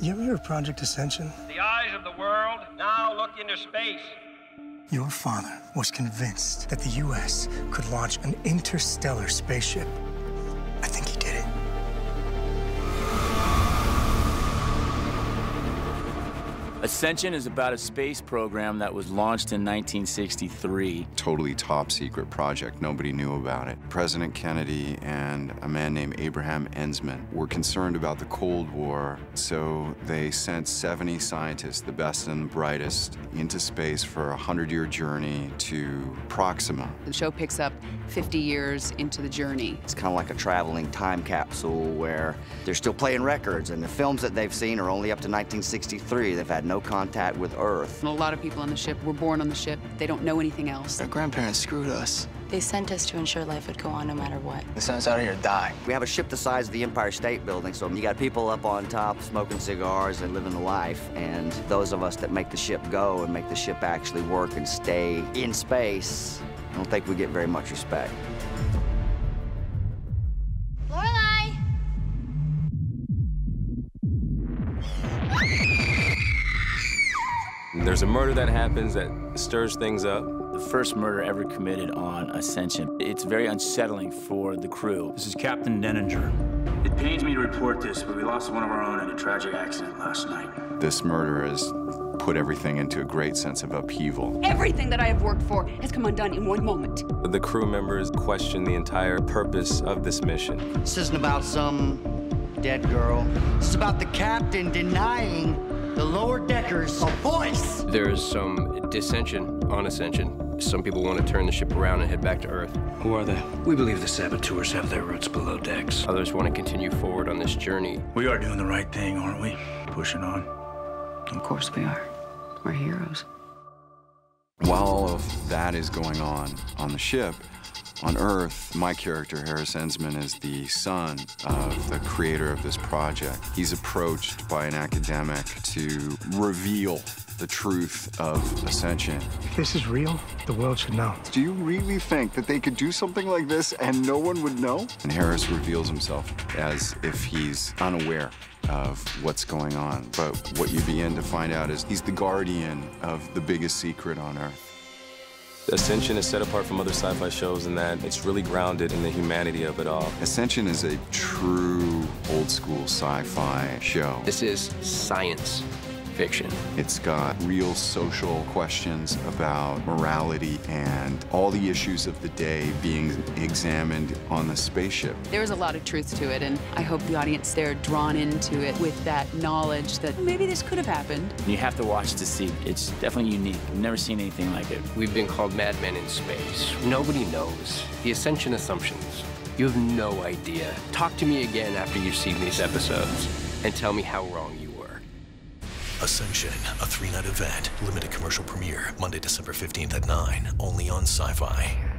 You ever hear of Project Ascension? The eyes of the world now look into space. Your father was convinced that the U.S. could launch an interstellar spaceship. Ascension is about a space program that was launched in 1963. Totally top secret project. Nobody knew about it. President Kennedy and a man named Abraham Enzmann were concerned about the Cold War, so they sent 70 scientists, the best and the brightest, into space for a 100-year journey to Proxima. The show picks up 50 years into the journey. It's kind of like a traveling time capsule where they're still playing records, and the films that they've seen are only up to 1963. They've had no contact with Earth. And a lot of people on the ship were born on the ship. They don't know anything else. Our grandparents screwed us. They sent us to ensure life would go on no matter what. They sent us out here to die. We have a ship the size of the Empire State Building, so you got people up on top smoking cigars and living the life. And those of us that make the ship go and make the ship actually work and stay in space, I don't think we get very much respect. Lorelei! There's a murder that happens that stirs things up. The first murder ever committed on Ascension. It's very unsettling for the crew. This is Captain Denninger. It pains me to report this, but we lost one of our own in a tragic accident last night. This murder has put everything into a great sense of upheaval. Everything that I have worked for has come undone in one moment. The crew members question the entire purpose of this mission. This isn't about some dead girl. This is about the captain denying the lower deckers a voice. There's some dissension on Ascension. Some people want to turn the ship around and head back to Earth. Who are they? We believe the saboteurs have their roots below decks. Others want to continue forward on this journey. We are doing the right thing, aren't we? Pushing on. Of course we are. We're heroes. While all of that is going on on the ship, on Earth, my character, Harris Enzmann, is the son of the creator of this project. He's approached by an academic to reveal the truth of Ascension. If this is real, the world should know. Do you really think that they could do something like this and no one would know? And Harris reveals himself as if he's unaware of what's going on. But what you begin to find out is he's the guardian of the biggest secret on Earth. Ascension is set apart from other sci-fi shows in that it's really grounded in the humanity of it all. Ascension is a true old school sci-fi show. This is science fiction. It's got real social questions about morality and all the issues of the day being examined on the spaceship. There's a lot of truth to it, and I hope the audience there drawn into it with that knowledge that maybe this could have happened. You have to watch to see. It's definitely unique. I've never seen anything like it. We've been called madmen in space. Nobody knows. The Ascension assumptions. You have no idea. Talk to me again after you've seen these episodes and tell me how wrong you were. Ascension, a three night event. Limited commercial premiere, Monday, December 15th at 9, only on Syfy.